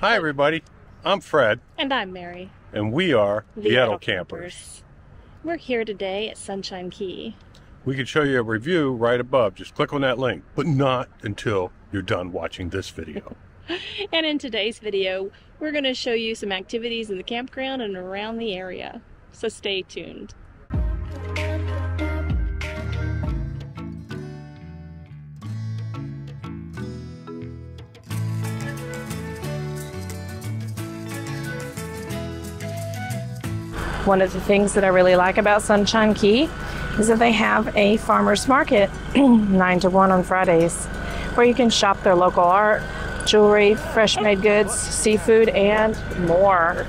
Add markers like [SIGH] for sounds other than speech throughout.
Hi, everybody. I'm Fred, And I'm Mary, and we are the, the EdelKampers. We're here today at Sunshine Key. We can show you a review right above. Just click on that link, but not until you're done watching this video. [LAUGHS] And in today's video, we're going to show you some activities in the campground and around the area. So stay tuned. One of the things that I really like about Sunshine Key is that they have a farmer's market [CLEARS THROAT] 9 to 1 on Fridays where you can shop their local art, jewelry, fresh made goods, seafood, and more.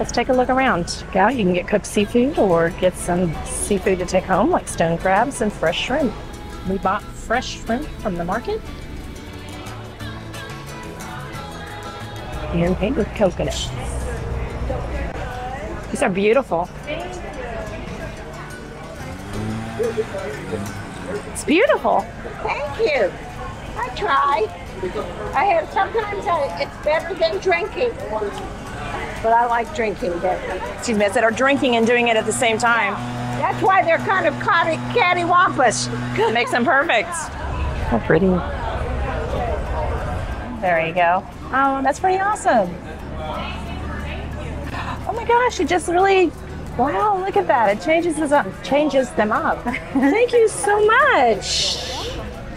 Let's take a look around. Out, you can get cooked seafood or get some seafood to take home, like stone crabs and fresh shrimp. We bought fresh shrimp from the market and paint with coconut. These are beautiful. It's beautiful. Thank you. I try. I have sometimes I, it's better than drinking, but I like drinking better. Excuse me, I said, or drinking and doing it at the same time. That's why they're kind of catty, cattywampus. Makes them perfect. How pretty. There you go. Oh, that's pretty awesome. Oh my gosh, it just really, wow, look at that. It changes, up, changes them up. [LAUGHS] Thank you so much.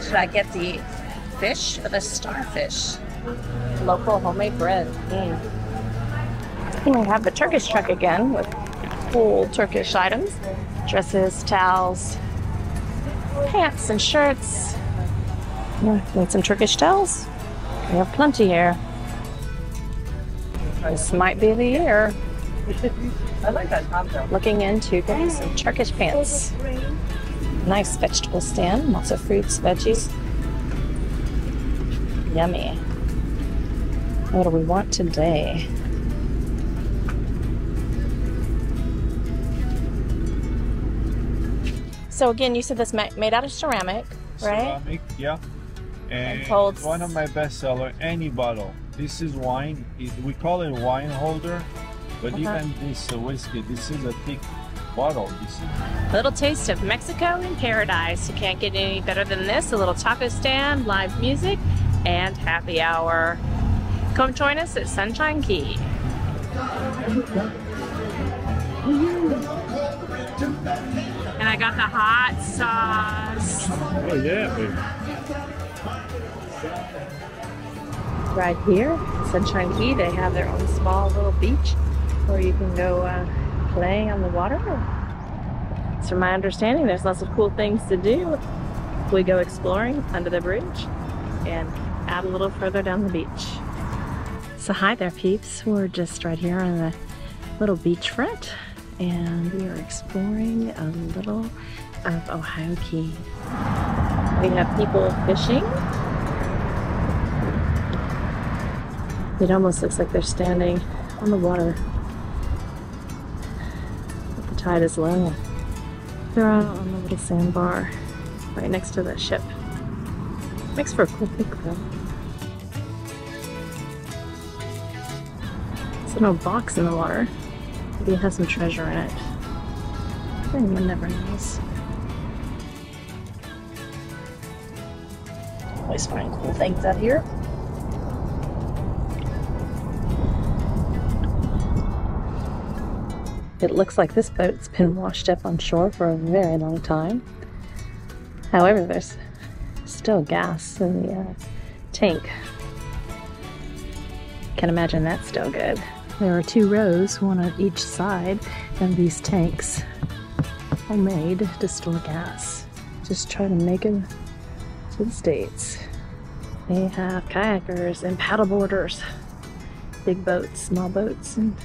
Should I get the fish or the starfish? Local homemade bread. Mm. And we have the Turkish truck again with cool Turkish items dresses, towels, pants, and shirts. Need some Turkish towels? We have plenty here. This might be the year. [LAUGHS] I like that top though. Looking into getting some Turkish pants. Nice vegetable stand, lots of fruits, veggies. Yummy. What do we want today? So again, you said this made out of ceramic, right? Ceramic, yeah. And holds- one of my best seller, any bottle. This is wine. We call it wine holder, but Uh-huh. even this whiskey, this is a thick bottle. This is little taste of Mexico in paradise. You can't get any better than this. A little taco stand, live music, and happy hour. Come join us at Sunshine Key. And I got the hot sauce. Oh, yeah, baby. Right here, Sunshine Key, they have their own small little beach where you can go uh, play on the water. So, from my understanding, there's lots of cool things to do. We go exploring under the bridge and out a little further down the beach. So, hi there, peeps. We're just right here on the little beachfront and we are exploring a little of Ohio Key. We have people fishing It almost looks like they're standing on the water. Tide is low. They're out on the little sandbar right next to that ship. Makes for a cool pic though. There's a little box in the water. Maybe it has some treasure in it. Anyone never knows. Always find cool things out here. It looks like this boat's been washed up on shore for a very long time. However, there's still gas in the uh, tank. Can't imagine that's still good. There are two rows, one on each side of these tanks, are made to store gas. Just try to make it to the States. They have kayakers and paddleboarders, big boats, small boats, and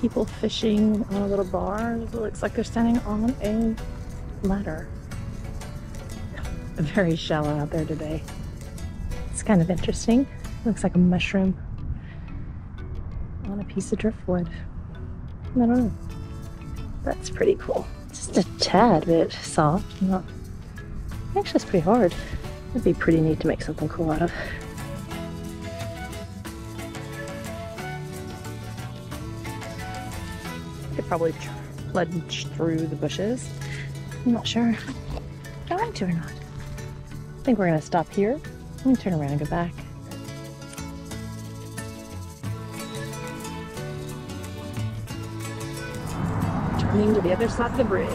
people fishing on a little bar. It looks like they're standing on a ladder. [LAUGHS] Very shallow out there today. It's kind of interesting. Looks like a mushroom on a piece of driftwood. I don't know. That's pretty cool. Just a tad bit soft. Not, actually, it's pretty hard. It'd be pretty neat to make something cool out of. Probably plunged through the bushes. I'm not sure if I like to or not. I think we're gonna stop here. Let me turn around and go back. Turning to the other side of the bridge.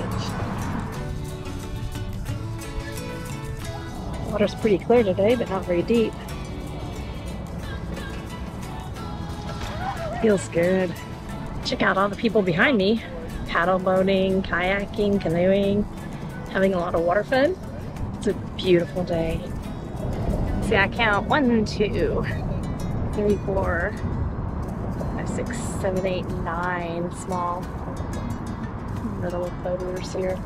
Water's pretty clear today, but not very deep. Feels good. Check out all the people behind me. Paddle boating, kayaking, canoeing, having a lot of water fun. It's a beautiful day. See, I count one, two, three, four, five, six, seven, eight, nine small little boaters here,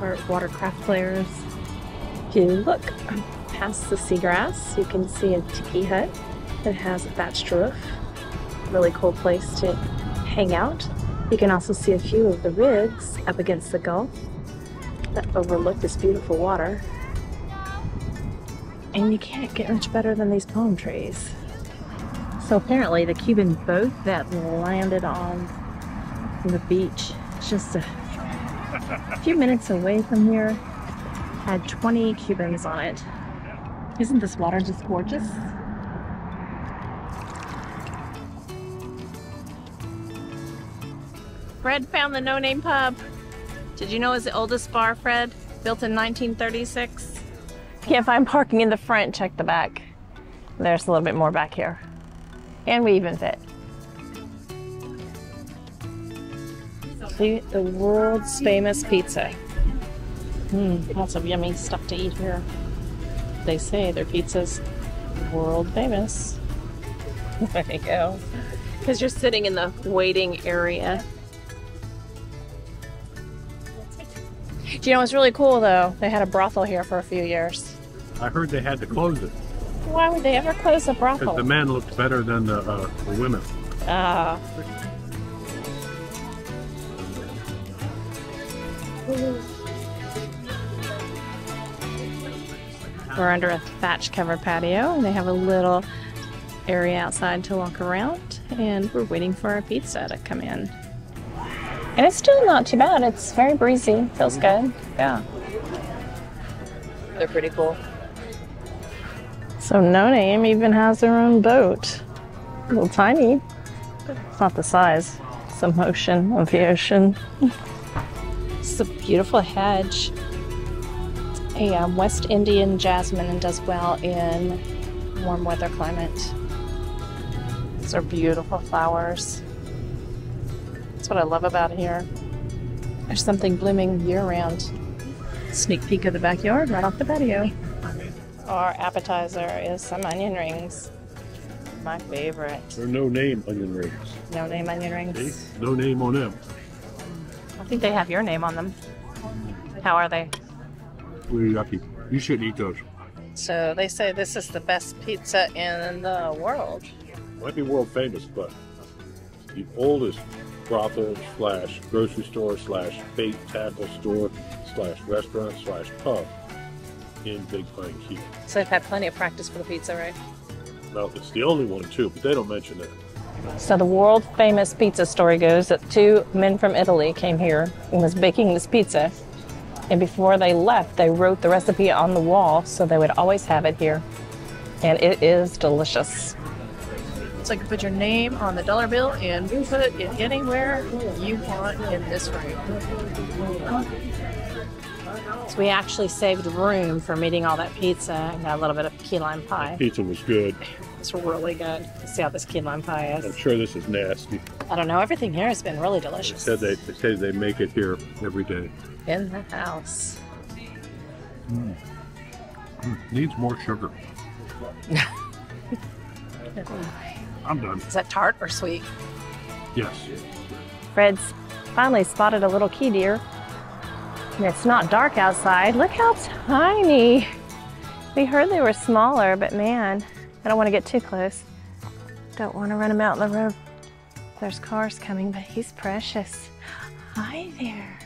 or watercraft players. If you look past the seagrass, you can see a tiki hut that has a thatched roof. Really cool place to hang out. You can also see a few of the rigs up against the gulf that overlook this beautiful water. And you can't get much better than these palm trees. So apparently the Cuban boat that landed on the beach just a few minutes away from here had 20 Cubans on it. Isn't this water just gorgeous? Fred found the No Name Pub. Did you know it's the oldest bar, Fred? Built in 1936. Can't find parking in the front, check the back. There's a little bit more back here. And we even fit. See, the world's famous pizza. Hmm, lots of yummy stuff to eat here. They say their pizza's world famous. [LAUGHS] There you go. Because you're sitting in the waiting area. Do you know what's really cool though? They had a brothel here for a few years. I heard they had to close it Why would they ever close a brothel? because the men looked better than the, uh, the women. Ah. We're under a thatch covered patio and they have a little area outside to walk around and we're waiting for our pizza to come in. And it's still not too bad. It's very breezy. Feels good. Yeah. They're pretty cool. So No Name even has their own boat. A little tiny. It's not the size. It's the motion of the ocean. it's a beautiful hedge. A um, West Indian jasmine and does well in warm weather climate. These are beautiful flowers. That's what I love about here. There's something blooming year round. Sneak peek of the backyard right off the patio. Our appetizer is some onion rings. My favorite. There are no name onion rings. No name onion See? rings. No name on them. I think they have your name on them. How are they? We're yucky. You shouldn't eat those. So they say this is the best pizza in the world. Might be world famous, but the oldest brothel slash grocery store slash bait tackle store slash restaurant slash pub in Big Pine Key. So I've had plenty of practice for the pizza, right? Well, it's the only one too, but they don't mention that. So the world famous pizza story goes that two men from Italy came here and was baking this pizza. And before they left, they wrote the recipe on the wall so they would always have it here. And it is delicious. So you can put your name on the dollar bill and put it anywhere you want in this room. So we actually saved room from eating all that pizza and got a little bit of key lime pie. Pizza was good. It's really good. Let's see how this key lime pie is. I'm sure this is nasty. I don't know. Everything here has been really They delicious. said they, they say they make it here every day. in the house. Mm. Mm. Needs more sugar. [LAUGHS] [LAUGHS] I'm done. Is that tart or sweet? Yes. Fred's finally spotted a little key deer. And it's not dark outside. Look how tiny. We heard they were smaller, but man, I don't want to get too close. Don't want to run him out in the road. There's cars coming, but he's precious. Hi there.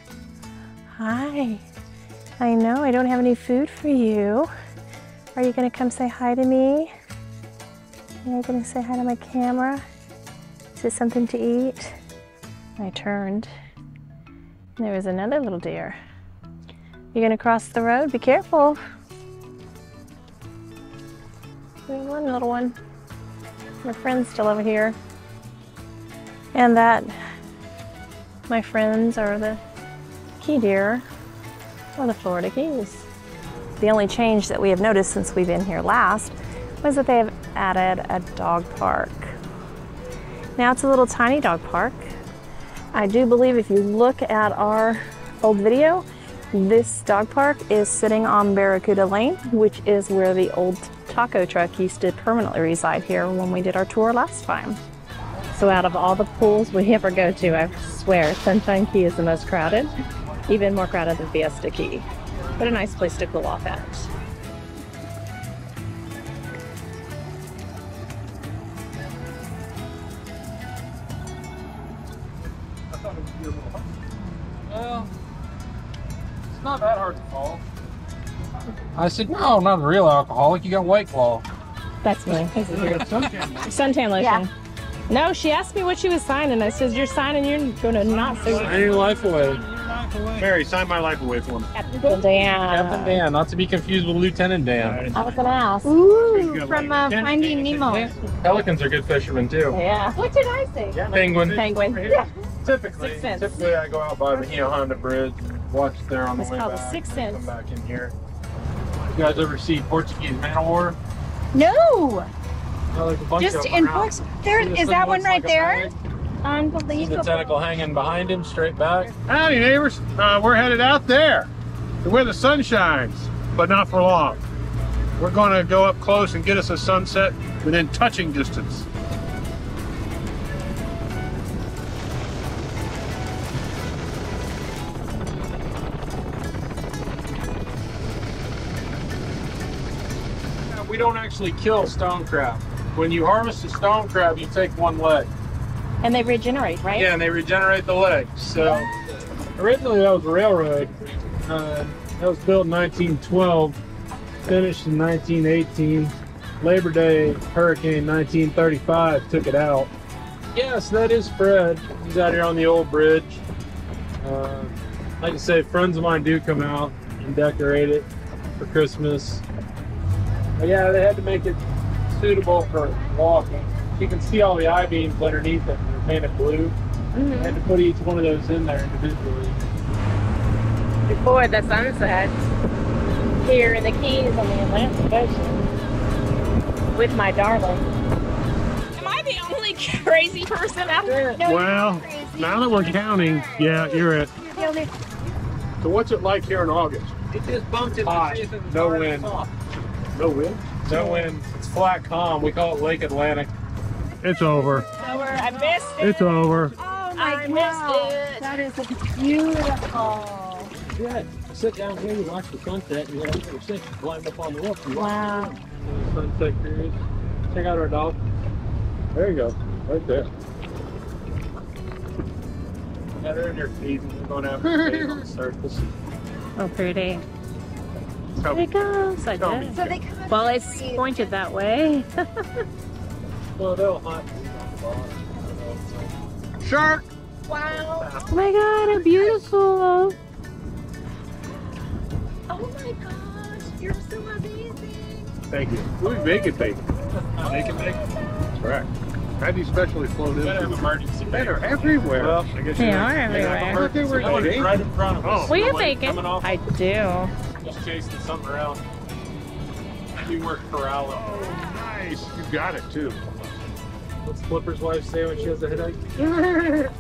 Hi. I know I don't have any food for you. Are you going to come say hi to me? Are you going to say hi to my camera? Is it something to eat? I turned. There was another little deer. You're gonna cross the road, be careful. One little one. My friend's still over here. And that, my friends are the key deer or the Florida Keys. The only change that we have noticed since we've been here last was that they have added a dog park. Now it's a little tiny dog park. I do believe if you look at our old video, this dog park is sitting on Barracuda Lane, which is where the old taco truck used to permanently reside here when we did our tour last time. So out of all the pools we ever go to, I swear Sunshine Key is the most crowded, even more crowded than Fiesta Key, but a nice place to cool off at. Well, it's not that hard to fall. I said, no, not a real alcoholic. You got White Claw. That's me. [LAUGHS] You got suntan. Suntan lotion. No, she asked me what she was signing. I said, "You're signing. You're going to not say Sign your life away. Mary, sign my life away for me. Captain Dan. Captain Dan. Dan, not to be confused with Lieutenant Dan. I was going to ask. Ooh, from uh, Finding Nemo. Pelicans are good fishermen too. Yeah. What did I say? Penguin. Penguin. Typically, Sixth sense. typically I go out by the Bahia Honda Bridge, and watch there on the It's way called the back. Sixth Come back in here. You guys ever see Portuguese Man of War? No, a bunch just of in around. books. There See this is that one right like there. Unbelievable. See the tentacle hanging behind him, straight back. Howdy, neighbors. Uh, we're headed out there to where the sun shines, but not for long. We're going to go up close and get us a sunset within touching distance. We don't actually kill stone crab. When you harvest a stone crab, you take one leg. And they regenerate, right? Yeah, and they regenerate the leg. So originally that was a railroad. Uh, that was built in 1912, finished in 1918. Labor Day hurricane 1935 took it out. Yes, that is Fred. He's out here on the old bridge. Uh, like I say, friends of mine do come out and decorate it for Christmas. But yeah, they had to make it suitable for walking. You can see all the I-beams underneath it. They're painted blue. Mhm. Had to put each one of those in there individually. Before the sunset, here in the Keys on the Atlantic Ocean, with my darling. Am I the only crazy person out there? Well, now that we're counting, yeah, you're it. So what's it like here in August? It just bumped in Hot. No wind. No wind? No wind. It's flat calm. We call it Lake Atlantic. It's over. Over. I missed it. It's over. Oh I my missed it. That is beautiful. Good. Sit down here, you watch the sunset, and you have to sit, climb up on the roof. and watch Wow. the Sunset cruise. Check out our dog. There you go. Right there. Yeah, they're in their feet and they're going after [LAUGHS] the on the surface. Oh, pretty. So, There it goes. I Tell did. So they come Well, it's breathe. pointed that way. [LAUGHS] Well, they'll hunt on the bottom. shark! Wow. Oh my god, how beautiful. Oh my gosh, you're so amazing. Thank you. We make it bacon. Make it big. Correct. Had these specially flown in. Better have emergency They're everywhere. Well, I guess They you're- are they have everywhere. I thought they were bacon bacon. right in front of us. Oh. We have Somebody bacon. I do. Just chasing something around. You work corralling. Oh, nice. You got it too. What's Flipper's wife say when she has a headache? [LAUGHS]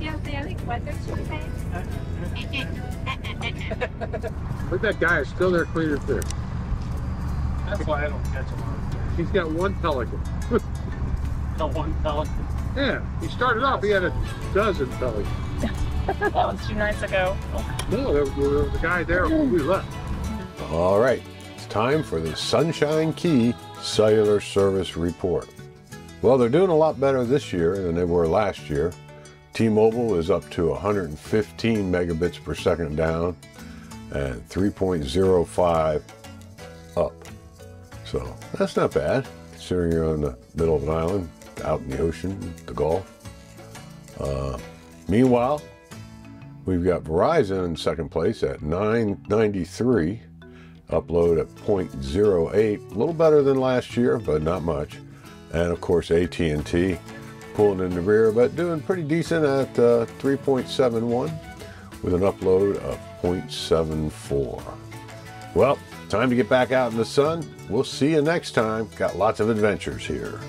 Yeah, they like what they're saying. [LAUGHS] Look, that guy is still there cleaning fish. That's why I don't catch them on. He's got one pelican. [LAUGHS] Got one pelican. Yeah, he started off, he had a dozen pelicans. [LAUGHS] That was two nights ago. No, there was, there was a guy there when we left. All right, it's time for the Sunshine Key Cellular Service Report. Well, they're doing a lot better this year than they were last year. T-Mobile is up to 115 megabits per second down and 3.05 up. So that's not bad considering you're on the middle of an island. out in the ocean, the Gulf. Uh, meanwhile, we've got Verizon in second place at 993, upload at 0.08, a little better than last year, but not much. And of course, AT&T pulling in the rear, but doing pretty decent at uh, 3.71 with an upload of 0.74. Well, time to get back out in the sun. We'll see you next time. Got lots of adventures here.